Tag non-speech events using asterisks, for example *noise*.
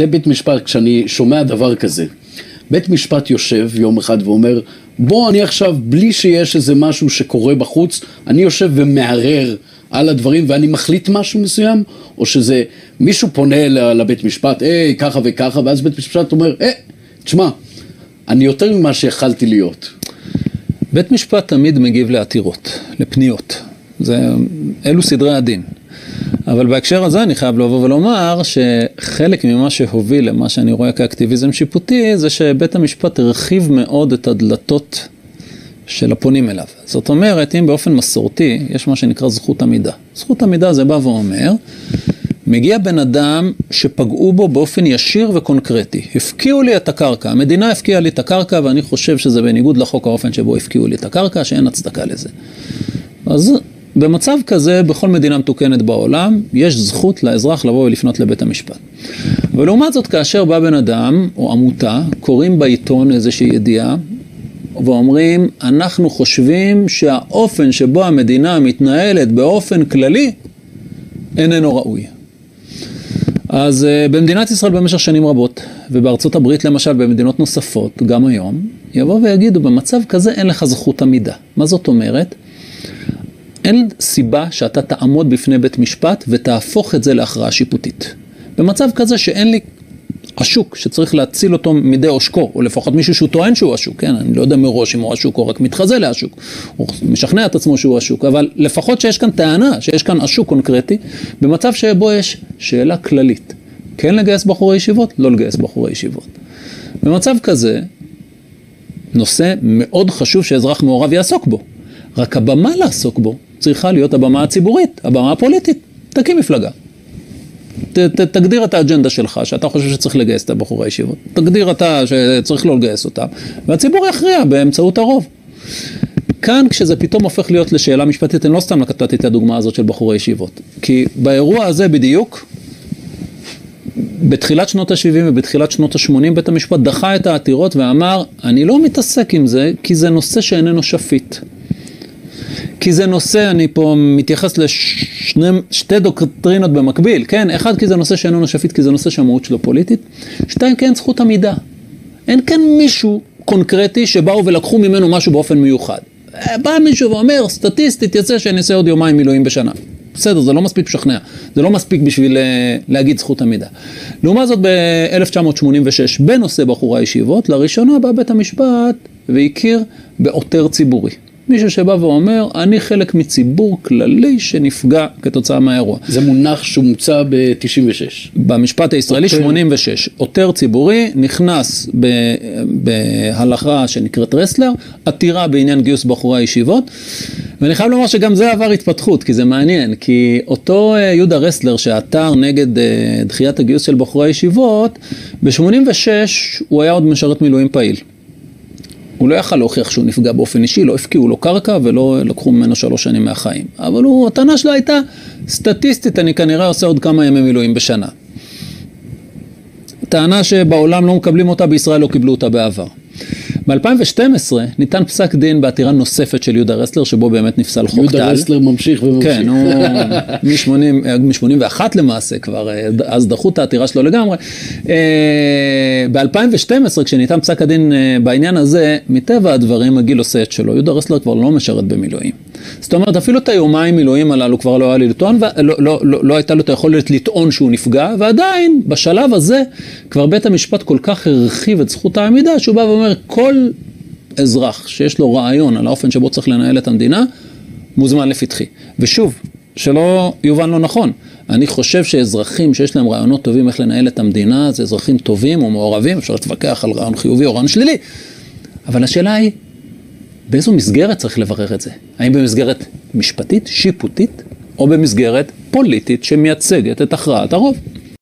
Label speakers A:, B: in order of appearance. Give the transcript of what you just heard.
A: זה בית משפט, כשאני שומע דבר כזה, בית משפט יושב יום אחד ואומר, בוא אני עכשיו, בלי שיש איזה משהו שקורה בחוץ, אני יושב ומערער על הדברים ואני מחליט משהו מסוים, או שזה מישהו פונה לבית משפט, היי, ככה וככה, ואז בית משפט אומר, היי, תשמע, אני יותר ממה שיכלתי להיות.
B: בית משפט תמיד מגיב לעתירות, לפניות. זה, אלו סדרי הדין. אבל בהקשר הזה אני חייב לבוא ולומר שחלק ממה שהוביל למה שאני רואה כאקטיביזם שיפוטי זה שבית המשפט הרחיב מאוד את הדלתות של הפונים אליו. זאת אומרת, אם באופן מסורתי יש מה שנקרא זכות עמידה. זכות עמידה זה בא ואומר, מגיע בן אדם שפגעו בו באופן ישיר וקונקרטי. הפקיעו לי את הקרקע, המדינה הפקיעה לי את הקרקע ואני חושב שזה בניגוד לחוק האופן שבו הפקיעו לי את הקרקע, שאין הצדקה לזה. אז במצב כזה, בכל מדינה מתוקנת בעולם, יש זכות לאזרח לבוא ולפנות לבית המשפט. ולעומת זאת, כאשר בא בן אדם או עמותה, קוראים בעיתון איזושהי ידיעה, ואומרים, אנחנו חושבים שהאופן שבו המדינה מתנהלת באופן כללי, איננו ראוי. אז uh, במדינת ישראל במשך שנים רבות, ובארצות הברית למשל, במדינות נוספות, גם היום, יבואו ויגידו, במצב כזה אין לך זכות עמידה. מה זאת אומרת? אין סיבה שאתה תעמוד בפני בית משפט ותהפוך את זה להכרעה שיפוטית. במצב כזה שאין לי השוק שצריך להציל אותו מידי עושקו, או לפחות מישהו שהוא טוען שהוא השוק, כן? אני לא יודע מראש אם הוא השוק או רק מתחזה להשוק, הוא משכנע את עצמו שהוא השוק, אבל לפחות שיש כאן טענה, שיש כאן השוק קונקרטי, במצב שבו יש שאלה כללית, כן לגייס בחורי ישיבות, לא לגייס בחורי ישיבות. במצב כזה, נושא מאוד חשוב שאזרח מעורב יעסוק בו, רק הבמה לעסוק בו צריכה להיות הבמה הציבורית, הבמה הפוליטית. תקים מפלגה. ת, ת, תגדיר את האג'נדה שלך, שאתה חושב שצריך לגייס את הבחורי הישיבות. תגדיר אתה שצריך לא לגייס אותם, והציבור יכריע באמצעות הרוב. כאן כשזה פתאום הופך להיות לשאלה משפטית, אני לא סתם נתתי את הדוגמה הזאת של בחורי ישיבות. כי באירוע הזה בדיוק, בתחילת שנות ה-70 ובתחילת שנות ה-80 בית המשפט דחה את העתירות ואמר, אני לא מתעסק עם זה כי זה נושא שאיננו שפיט. כי זה נושא, אני פה מתייחס לשתי דוקטרינות במקביל, כן? אחד, כי זה נושא שאיננו שפיט, כי זה נושא שהמהות שלו פוליטית. שתיים, כי אין זכות עמידה. אין כאן מישהו קונקרטי שבאו ולקחו ממנו משהו באופן מיוחד. בא מישהו ואומר, סטטיסטית יצא שאני אעשה עוד יומיים מילואים בשנה. בסדר, זה לא מספיק משכנע, זה לא מספיק בשביל אה, להגיד זכות עמידה. לעומת זאת ב-1986, בנושא בחורי הישיבות, לראשונה בא בית המשפט והכיר בעותר ציבורי. מישהו שבא ואומר, אני חלק מציבור כללי שנפגע כתוצאה מהאירוע.
A: זה מונח שהומצא ב-96.
B: במשפט הישראלי, עותר... 86. עותר ציבורי נכנס בהלכה שנקראת רסלר, עתירה בעניין גיוס בחורי הישיבות, ואני חייב לומר שגם זה עבר התפתחות, כי זה מעניין, כי אותו אה, יהודה רסלר שעתר נגד אה, דחיית הגיוס של בחורי הישיבות, ב-86 הוא היה עוד משרת מילואים פעיל. הוא לא יכל להוכיח שהוא נפגע באופן אישי, לא הפקיעו לו קרקע ולא לקחו ממנו שלוש שנים מהחיים. אבל הוא, הטענה שלו הייתה, סטטיסטית אני כנראה עושה עוד כמה ימי מילואים בשנה. טענה שבעולם לא מקבלים אותה, בישראל לא קיבלו אותה בעבר. ב-2012 ניתן פסק דין בעתירה נוספת של יהודה רסלר, שבו באמת נפסל חוק טל.
A: יהודה רסלר ממשיך וממשיך.
B: כן, הוא *laughs* מ-81 למעשה כבר, אז דחו את העתירה שלו לגמרי. אה, ב-2012, כשניתן פסק הדין אה, בעניין הזה, מטבע הדברים הגיל עושה את שלו. יהודה רסלר כבר לא משרת במילואים. זאת אומרת, אפילו את היומיים מילואים הללו כבר לא היה לי לטעון, ולא לא, לא, לא הייתה לו את היכולת לטעון שהוא נפגע, ועדיין, בשלב הזה, כבר בית המשפט כל כך הרחיב את זכות העמידה, שהוא בא ואומר, כל אזרח שיש לו רעיון על האופן שבו צריך לנהל את המדינה, מוזמן לפתחי. ושוב, שלא יובן לא נכון, אני חושב שאזרחים שיש להם רעיונות טובים איך לנהל את המדינה, זה אזרחים טובים או מעורבים, אפשר להתווכח על רעיון חיובי או רעיון שלילי, אבל השאלה היא, באיזו מסגרת צריך לברר את זה? האם במסגרת משפטית, שיפוטית, או במסגרת פוליטית שמייצגת את הכרעת הרוב?